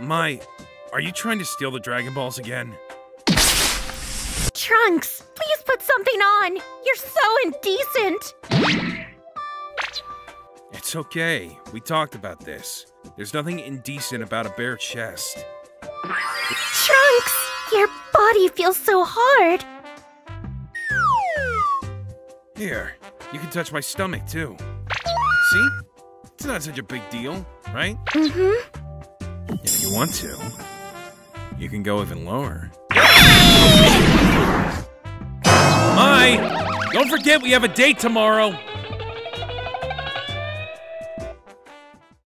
Mai, are you trying to steal the Dragon Balls again? Trunks, please put something on! You're so indecent! It's okay. We talked about this. There's nothing indecent about a bare chest. Trunks! Your body feels so hard! Here, you can touch my stomach too. See? It's not such a big deal, right? Mm-hmm. If you want to, you can go even lower. Mai! Don't forget we have a date tomorrow!